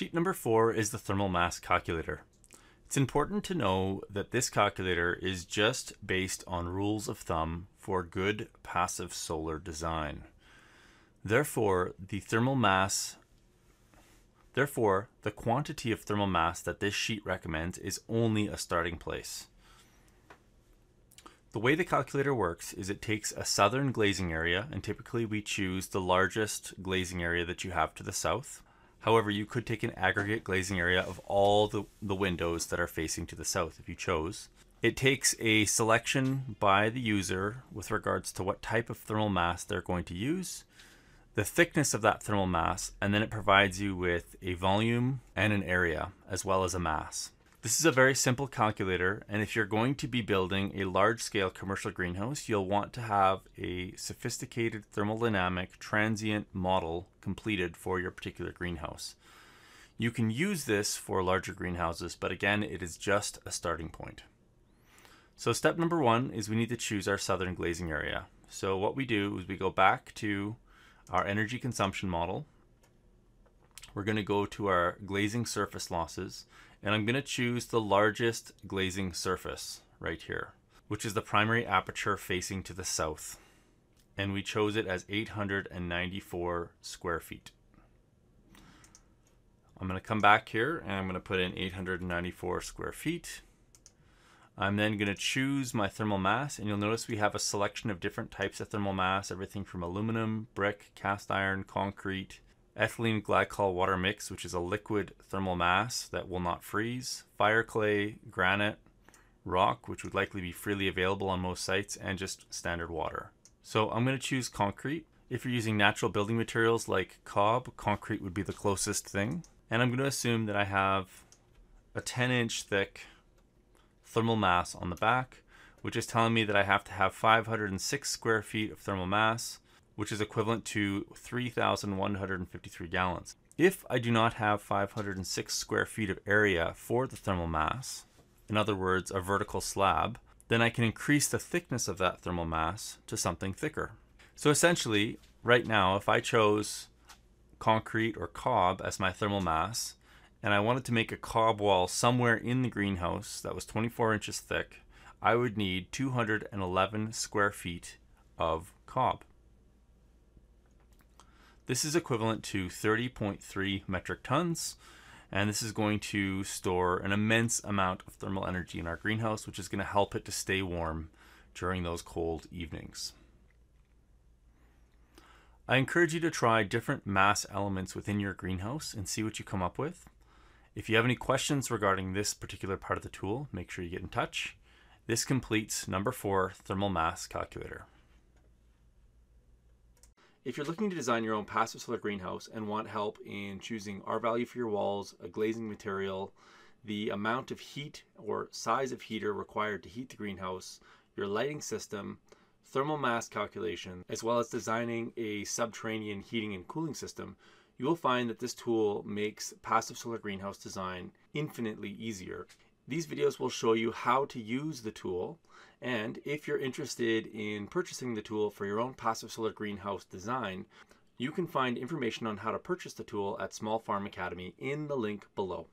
Sheet number four is the thermal mass calculator. It's important to know that this calculator is just based on rules of thumb for good passive solar design. Therefore, the thermal mass Therefore, the quantity of thermal mass that this sheet recommends is only a starting place. The way the calculator works is it takes a southern glazing area, and typically we choose the largest glazing area that you have to the south. However, you could take an aggregate glazing area of all the, the windows that are facing to the south if you chose. It takes a selection by the user with regards to what type of thermal mass they're going to use, the thickness of that thermal mass, and then it provides you with a volume and an area, as well as a mass. This is a very simple calculator, and if you're going to be building a large scale commercial greenhouse, you'll want to have a sophisticated thermodynamic transient model completed for your particular greenhouse. You can use this for larger greenhouses, but again, it is just a starting point. So step number one is we need to choose our southern glazing area. So what we do is we go back to our energy consumption model. We're going to go to our glazing surface losses and I'm going to choose the largest glazing surface right here, which is the primary aperture facing to the south. And we chose it as 894 square feet. I'm going to come back here and I'm going to put in 894 square feet. I'm then going to choose my thermal mass and you'll notice we have a selection of different types of thermal mass, everything from aluminum, brick, cast iron, concrete, ethylene glycol water mix, which is a liquid thermal mass that will not freeze, fire clay, granite, rock, which would likely be freely available on most sites, and just standard water. So I'm going to choose concrete. If you're using natural building materials like cob, concrete would be the closest thing. And I'm going to assume that I have a 10 inch thick thermal mass on the back, which is telling me that I have to have 506 square feet of thermal mass which is equivalent to 3,153 gallons. If I do not have 506 square feet of area for the thermal mass, in other words, a vertical slab, then I can increase the thickness of that thermal mass to something thicker. So essentially, right now, if I chose concrete or cob as my thermal mass, and I wanted to make a cob wall somewhere in the greenhouse that was 24 inches thick, I would need 211 square feet of cob. This is equivalent to 30.3 metric tons, and this is going to store an immense amount of thermal energy in our greenhouse, which is going to help it to stay warm during those cold evenings. I encourage you to try different mass elements within your greenhouse and see what you come up with. If you have any questions regarding this particular part of the tool, make sure you get in touch. This completes number four thermal mass calculator. If you're looking to design your own passive solar greenhouse and want help in choosing R value for your walls, a glazing material, the amount of heat or size of heater required to heat the greenhouse, your lighting system, thermal mass calculation, as well as designing a subterranean heating and cooling system, you will find that this tool makes passive solar greenhouse design infinitely easier. These videos will show you how to use the tool and if you're interested in purchasing the tool for your own passive solar greenhouse design, you can find information on how to purchase the tool at Small Farm Academy in the link below.